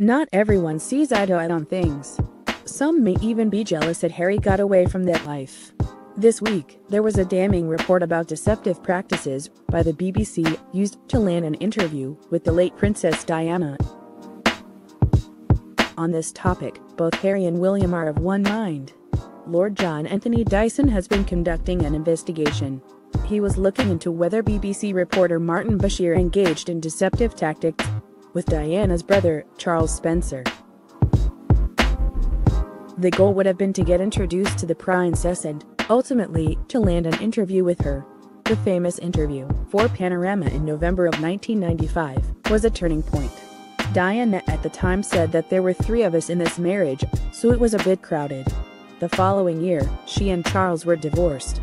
Not everyone sees eye to eye on things. Some may even be jealous that Harry got away from that life. This week, there was a damning report about deceptive practices by the BBC used to land an interview with the late Princess Diana. On this topic, both Harry and William are of one mind. Lord John Anthony Dyson has been conducting an investigation. He was looking into whether BBC reporter Martin Bashir engaged in deceptive tactics with Diana's brother, Charles Spencer. The goal would have been to get introduced to the princess and, ultimately, to land an interview with her. The famous interview, for Panorama in November of 1995, was a turning point. Diana at the time said that there were three of us in this marriage, so it was a bit crowded. The following year, she and Charles were divorced.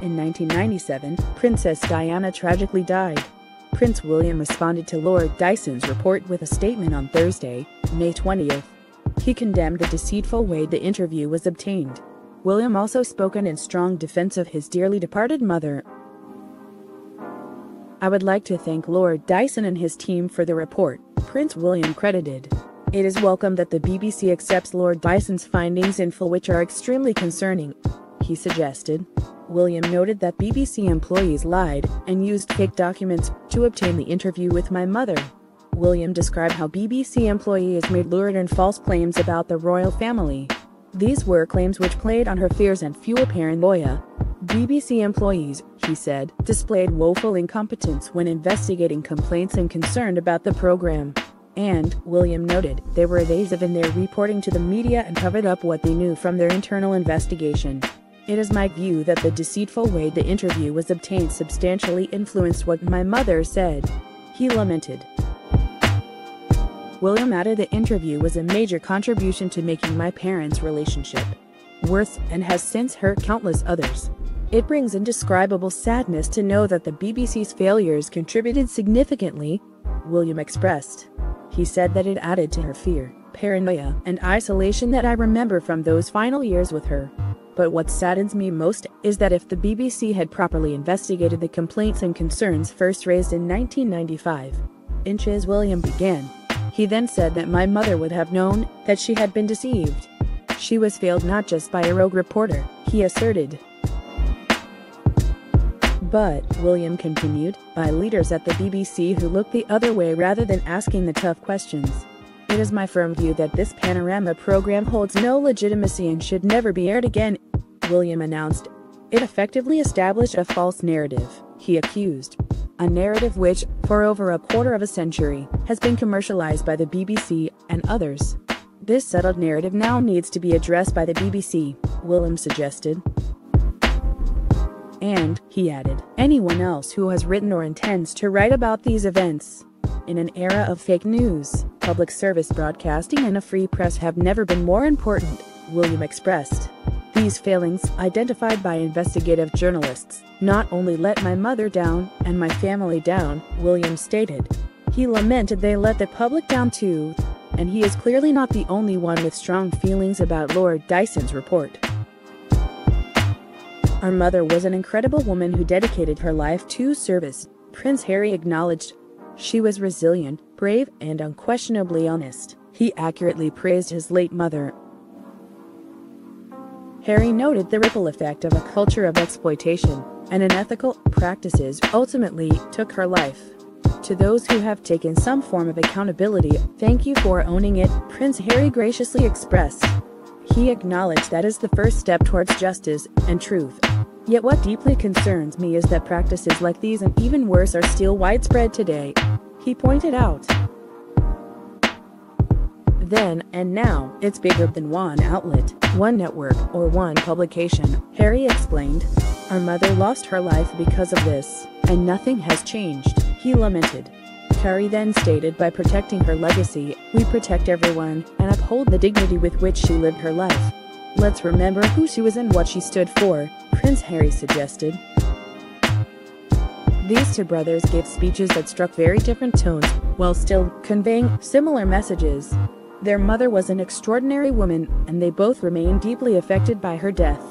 In 1997, Princess Diana tragically died. Prince William responded to Lord Dyson's report with a statement on Thursday, May 20th. He condemned the deceitful way the interview was obtained. William also spoken in strong defense of his dearly departed mother. I would like to thank Lord Dyson and his team for the report, Prince William credited. It is welcome that the BBC accepts Lord Dyson's findings in full which are extremely concerning, he suggested. William noted that BBC employees lied and used fake documents to obtain the interview with my mother. William described how BBC employees made lurid and false claims about the royal family. These were claims which played on her fears and fueled paranoia. BBC employees, he said, displayed woeful incompetence when investigating complaints and concerned about the program. And, William noted, they were evasive in their reporting to the media and covered up what they knew from their internal investigation. It is my view that the deceitful way the interview was obtained substantially influenced what my mother said. He lamented. William added the interview was a major contribution to making my parents' relationship worse and has since hurt countless others. It brings indescribable sadness to know that the BBC's failures contributed significantly, William expressed. He said that it added to her fear, paranoia, and isolation that I remember from those final years with her. But what saddens me most is that if the BBC had properly investigated the complaints and concerns first raised in 1995, Inches William began. He then said that my mother would have known that she had been deceived. She was failed not just by a rogue reporter, he asserted. But, William continued, by leaders at the BBC who looked the other way rather than asking the tough questions. It is my firm view that this panorama program holds no legitimacy and should never be aired again, William announced. It effectively established a false narrative, he accused. A narrative which, for over a quarter of a century, has been commercialized by the BBC and others. This settled narrative now needs to be addressed by the BBC, William suggested. And, he added, anyone else who has written or intends to write about these events. In an era of fake news, public service broadcasting and a free press have never been more important, William expressed. These failings, identified by investigative journalists, not only let my mother down and my family down, William stated. He lamented they let the public down too, and he is clearly not the only one with strong feelings about Lord Dyson's report. Our mother was an incredible woman who dedicated her life to service, Prince Harry acknowledged. She was resilient, brave, and unquestionably honest. He accurately praised his late mother Harry noted the ripple effect of a culture of exploitation and unethical practices ultimately took her life. To those who have taken some form of accountability, thank you for owning it, Prince Harry graciously expressed. He acknowledged that is the first step towards justice and truth. Yet what deeply concerns me is that practices like these and even worse are still widespread today. He pointed out. Then and now, it's bigger than one outlet, one network, or one publication, Harry explained. Our mother lost her life because of this, and nothing has changed, he lamented. Harry then stated by protecting her legacy, we protect everyone and uphold the dignity with which she lived her life. Let's remember who she was and what she stood for, Prince Harry suggested. These two brothers gave speeches that struck very different tones, while still conveying similar messages. Their mother was an extraordinary woman, and they both remain deeply affected by her death.